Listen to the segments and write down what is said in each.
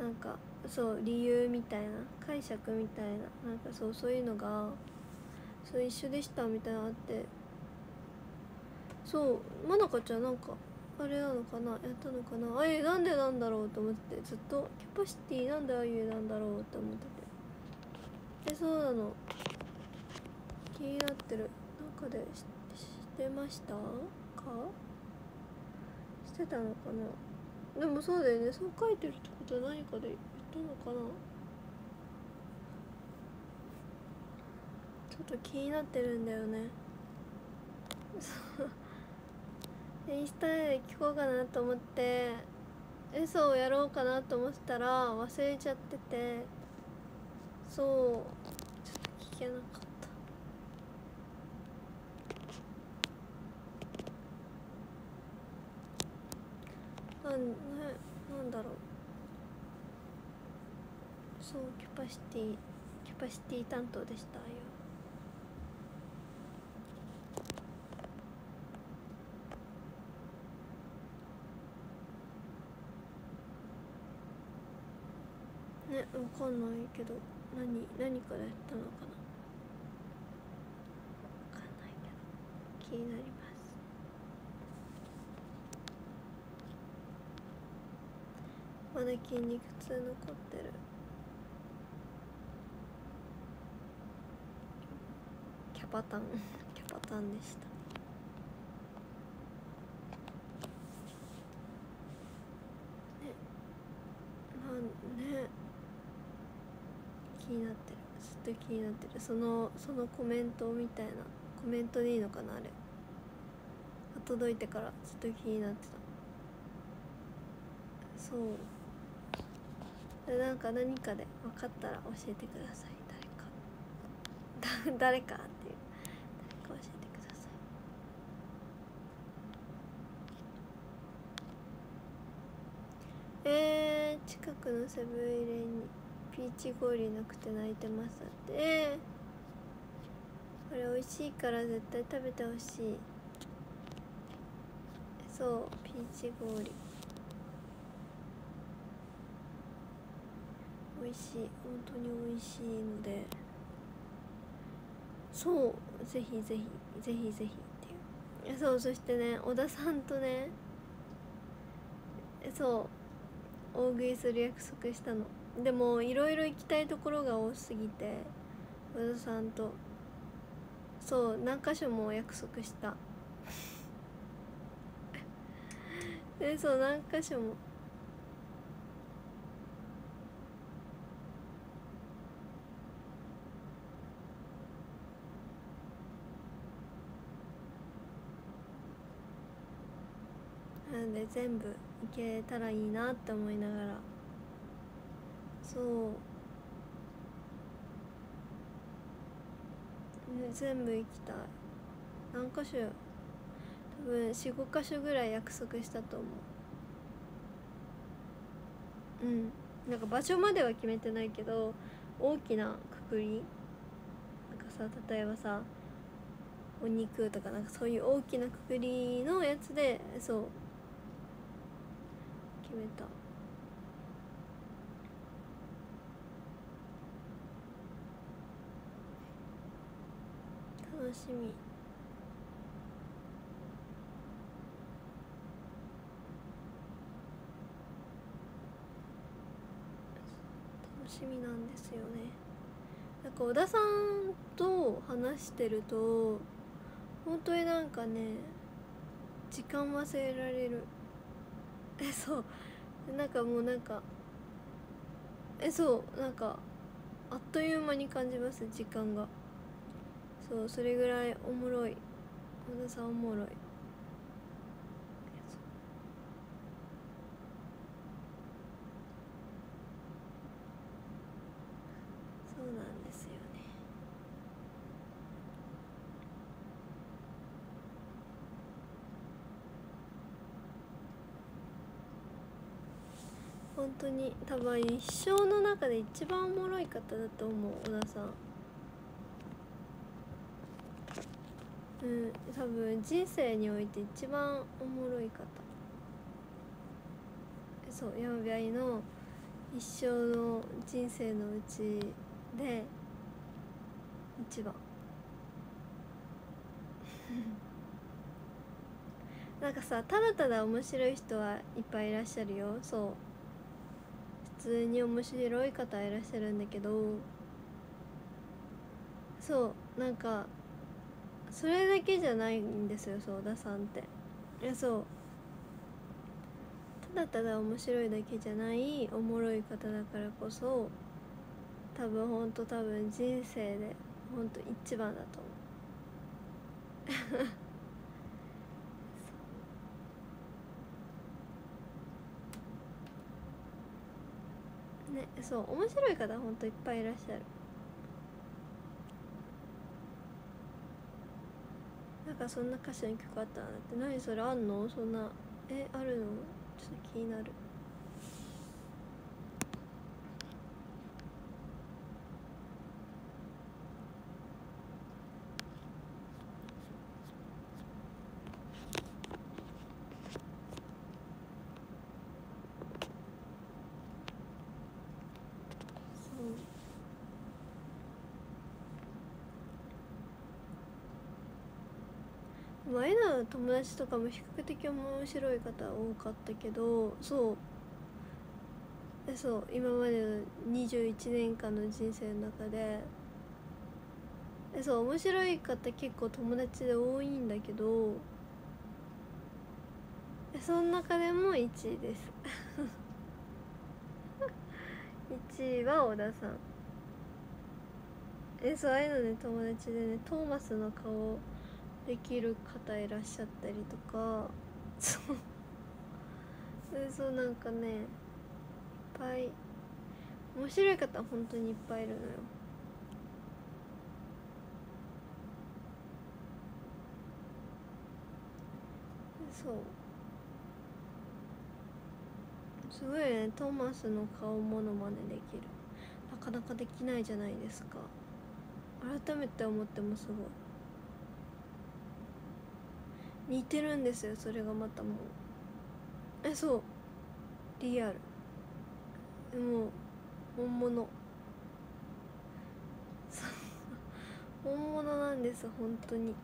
なんかそう理由みたいな解釈みたいななんかそうそういうのがそう一緒でしたみたいなあってそうまなかちゃんなんかあれなのかなやったのかなあれなんでなんだろうと思ってずっとキャパシティなんでああいうなんだろうって思ってて。えそうなの。気になってる。なんかでししてました？か？してたのかな？でもそうだよね。そう書いてるってことは何かで言ったのかな。ちょっと気になってるんだよね。インスタで聞こうかなと思って。嘘をやろうかなと思ってたら忘れちゃってて。そう。ちょっと聞けなかった。なんなんだろう。そうキャパシティキャパシティ担当でしたよねわかんないけど何何からやったのかな。わかんないけど。気になります。まだ筋肉痛残ってる。キャパタン。キャパタンでした。ね。まあね。気になってる。ずっと気になってる。そのそのコメントみたいな。コメントでいいのかなあれ。届いてからずっと気になってた。そう。なんか何かで分かったら教えてください。誰か。誰か。っていう誰か教えてください。えー、近くのセブン入れにピーチ氷なくて泣いてますって。えー、これ美味しいから絶対食べてほしい。そうピーチ氷。美味しい。本当に美味しいので。そうぜひぜひぜひぜひっていう。そうそしてね小田さんとねそう大食いする約束したの。でもいろいろ行きたいところが多すぎて小田さんと。そう何箇所も約束した。でそう何箇所も。なんで全部いけたらいいなって思いながら。そう、ね、全部行きたい。何箇所多分45箇所ぐらい約束したと思う。うん。なんか場所までは決めてないけど大きなくくり。なんかさ例えばさお肉とかなんかそういう大きなくくりのやつでそう。めた。楽しみ。楽しみなんですよね。なんか小田さんと話してると本当になんかね時間忘れられる。えそう。なんかもうなんかえそうなんかあっという間に感じます時間が。そうそれぐらいおもろい。小田さんおもろいそうなんですよね本当に多分一生の中で一番おもろい方だと思う小田さん。うん多分人生において一番おもろい方。そう山火合の一生の人生のうちで一番。なんかさただただ面白い人はいっぱいいらっしゃるよ。そう。通に面白い方いらっしゃるんだけどそうなんかそれだけじゃないんですよそう田さんって。いやそう。ただただ面白いだけじゃないおもろい方だからこそ多分ほんと多分人生でほんと一番だと思うねそう面白い方ほんといっぱいいらっしゃる。なんかそんな歌詞の曲あったなって。何それあんの？そんな。えあるの？ちょっと気になるそう前の友達とかも比較的面白い方多かったけどそう。そう。今までの21年間の人生の中でそう。面白い方結構友達で多いんだけどその中でも1位です。1位は小田さん。えそう。ああいうのね友達でねトーマスの顔できる方いらっしゃったりとか。そう。でそうなんかねいっぱい。面白い方本当にいっぱいいるのよ。そう。すごいねトーマスの顔モノマネできる。なかなかできないじゃないですか。改めて思ってもすごい。似てるんですよそれがまたもう。えそう。リアル。でも本物。本物なんです本当に。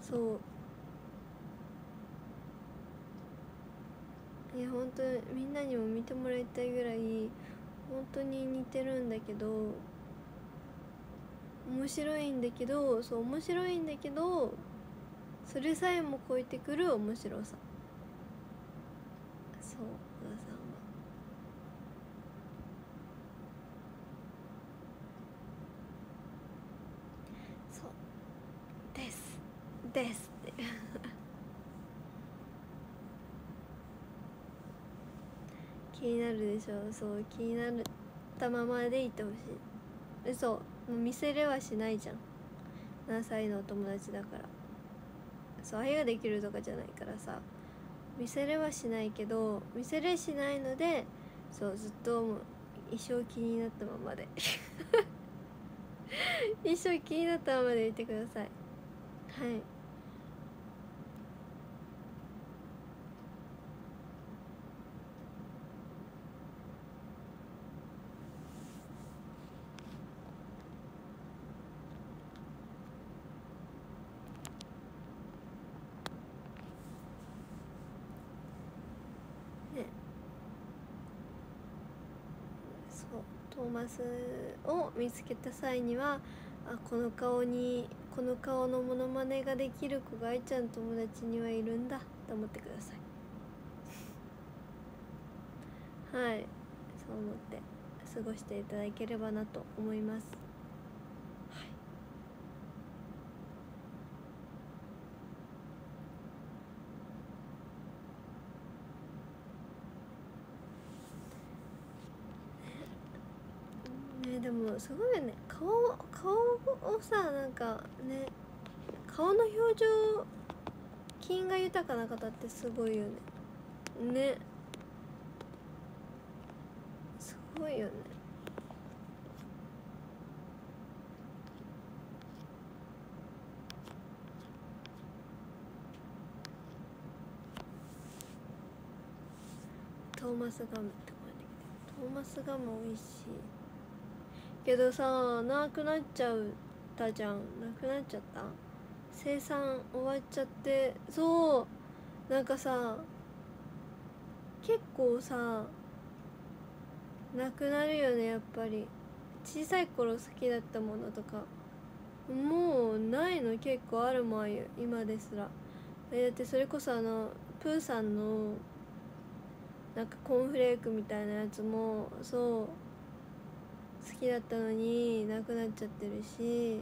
そう。いや本当にみんなにも見てもらいたいぐらい本当に似てるんだけど面白いんだけどそう面白いんだけどそれさえも超えてくる面白さ。そう小田さんは。そう。です。ですって。気になるでしょそう気になったままでいてほしい。でそうもう見せれはしないじゃん。何歳のお友達だから。そう愛ができるとかじゃないからさ。見せれはしないけど見せれしないのでそうずっともう。一生気になったままで。一生気になったままでいてください。はいねそうトーマスを見つけた際にはあこの顔にこの顔のモノマネができる子が愛ちゃん友達にはいるんだと思ってください。はい。そう思って過ごしていただければなと思いますはいねでもすごいよね。顔顔をさなんかね顔の表情筋が豊かな方ってすごいよね。ね。すごいよね。トーマスガムってこうやってトーマスガム美味しい。けどさなくなっちゃったじゃん。なくなっちゃった？生産終わっちゃって。そう。なんかさ結構さなくなるよねやっぱり。小さい頃好きだったものとか。もうないの結構あるもん今ですら。だってそれこそあのプーさんのなんかコーンフレークみたいなやつもそう。好きだったのになくなっちゃってるし。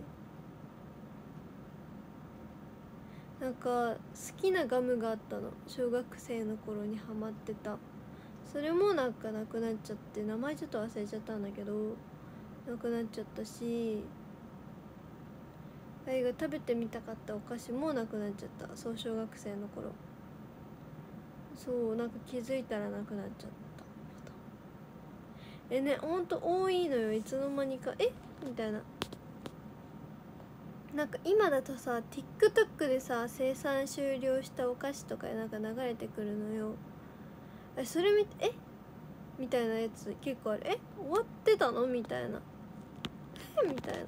なんか好きなガムがあったの。小学生の頃にハマってた。それもなんかなくなっちゃって名前ちょっと忘れちゃったんだけどなくなっちゃったしあいが食べてみたかったお菓子もなくなっちゃった。そう小学生の頃。そうなんか気づいたらなくなっちゃった。えねほんと多いのよ。いつの間にか。え？みたいな。なんか今だとさ TikTok でさ生産終了したお菓子とかなんか流れてくるのよ。えそれ見てえ？みたいなやつ結構ある。え？終わってたの？みたいな。え？みたいな。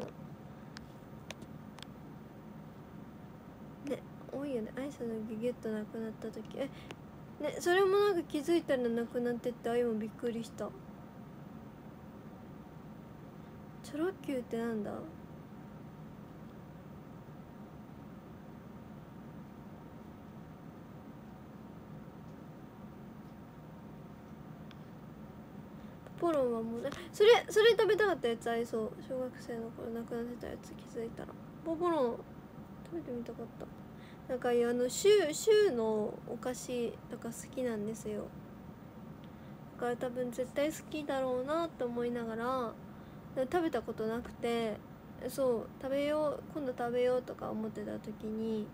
ね多いよね。アイスのギュギュッとなくなった時。え？ねそれもなんか気づいたらなくなってってあ今びっくりした。チョロ Q ってなんだ？ポロンはもうねそれそれ食べたかったやつありそう小学生の頃なくなってたやつ気づいたら。ポポロン食べてみたかった。なんかあのシュシューのお菓子とか好きなんですよ。だから多分絶対好きだろうなと思いながら食べたことなくてそう食べよう今度食べようとか思ってた時に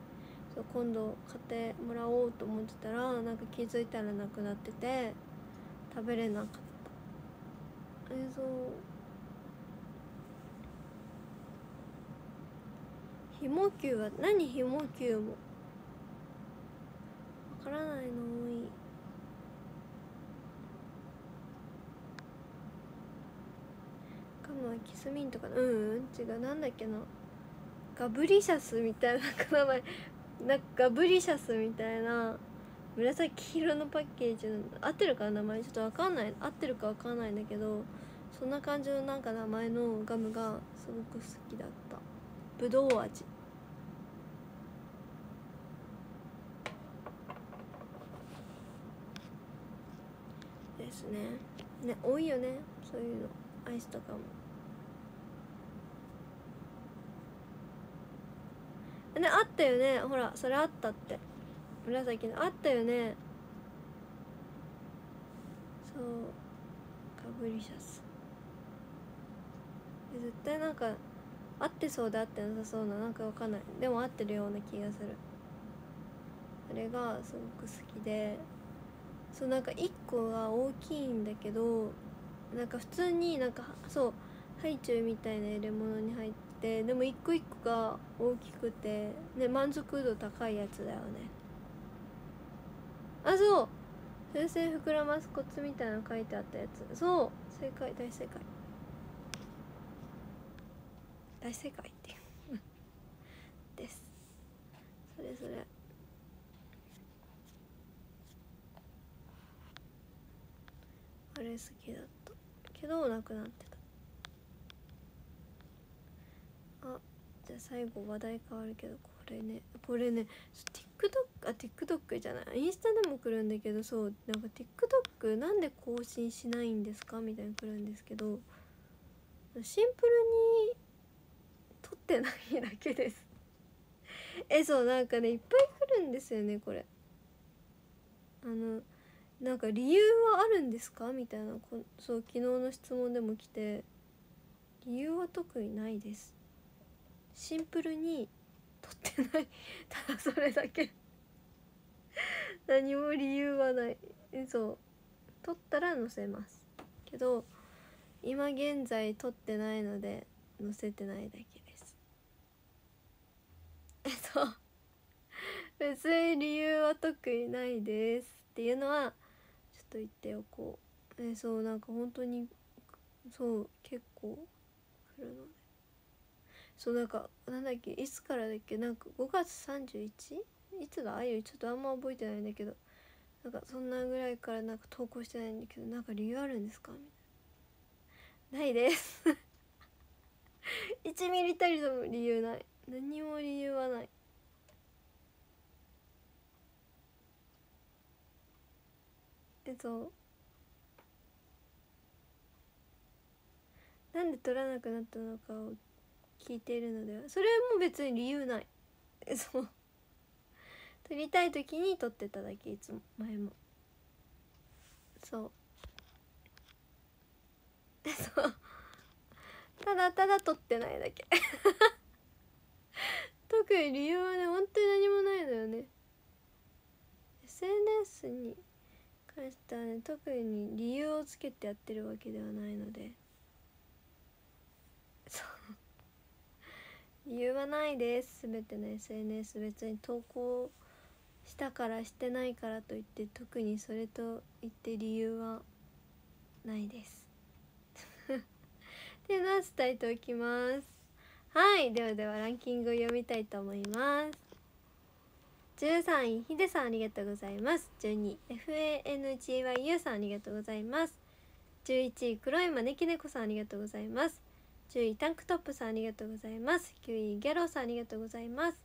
そう今度買ってもらおうと思ってたらなんか気づいたらなくなってて食べれなかった。映像ひも球は何ひも球も。わからないの多いガムはキスミンとかうんうん違うなんだっけなガブリシャスみたいな名前。なんかガブリシャスみたいな紫色のパッケージの合ってるか名前？ちょっと分かんない。合ってるか分かんないんだけどそんな感じのなんか名前のガムがすごく好きだった。ぶどう味。ですね。ね多いよね。そういうの。アイスとかも。ねあったよね。ほらそれあったって。紫のあったよね。そう。かぶりシャツ絶対なんか合ってそうで合ってなさそうななんかわかんない。でも合ってるような気がする。あれがすごく好きで。そうなんか1個が大きいんだけどなんか普通になんかそうハイチュウみたいな入れ物に入っててでも一個一個が大きくてね満足度高いやつだよね。あそう。風船膨らますコツみたいなの書いてあったやつ。そう。正解。大正解。大正解っていう。です。それそれ。あれ好きだった。けどなくなってたあじゃあ最後話題変わるけどこれねこれね TikTok あ TikTok じゃないインスタでも来るんだけどそうなんか TikTok なんで更新しないんですかみたいに来るんですけどシンプルに撮ってないだけです。えそうなんかねいっぱい来るんですよねこれ。あのなんか理由はあるんですかみたいなこそう昨日の質問でも来て理由は特にないです。シンプルに撮ってない。ただそれだけ。何も理由はない。そう。撮ったら載せます。けど今現在撮ってないので載せてないだけです。えっと別に理由は特にないですっていうのはちょっと言っておこう。えそうなんか本当にそう結構来るので。そうなんかなんだっけいつからだっけなんか5月 31? いつだ？あゆちょっとあんま覚えてないんだけど。なんかそんなぐらいからなんか投稿してないんだけどなんか理由あるんですか？みたいな。ないです。1ミリたりとも理由ない。何も理由はない。えそうなんで撮らなくなったのかを聞いているのではそれも別に理由ない。えそう。撮りたい時に撮ってただけいつも前も。そう。そう。ただただ撮ってないだけ。特に理由はね本当に何もないのよね。SNS に関してはね特に理由をつけてやってるわけではないのでそう理由はないです。全ての SNS 別に投稿したからしてないからといって特にそれと言って理由はないです。っていうのは伝えておきます。はい。ではではランキングを読みたいと思います。13位ヒデさんありがとうございます。12位 FANGYU さんありがとうございます。11位黒い招き猫さんありがとうございます。10位タンクトップさんありがとうございます。9位ギャロさんありがとうございます。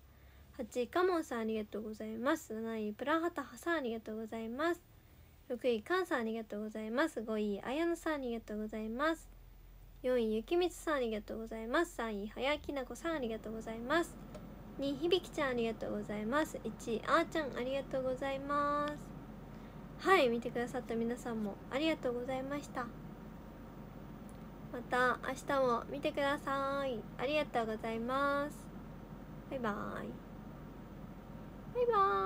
8位カモンさんありがとうございます。7位プラハタハさんありがとうございます。6位カンさんありがとうございます。5位あやのさんありがとうございます。4位ゆきみつさんありがとうございます。3位はやきなこさんありがとうございます。2位ひびきちゃんありがとうございます。1位あーちゃんありがとうございます。はい見てくださった皆さんもありがとうございました。また明日も見てください。ありがとうございます。バイバーイ。バイバーイ。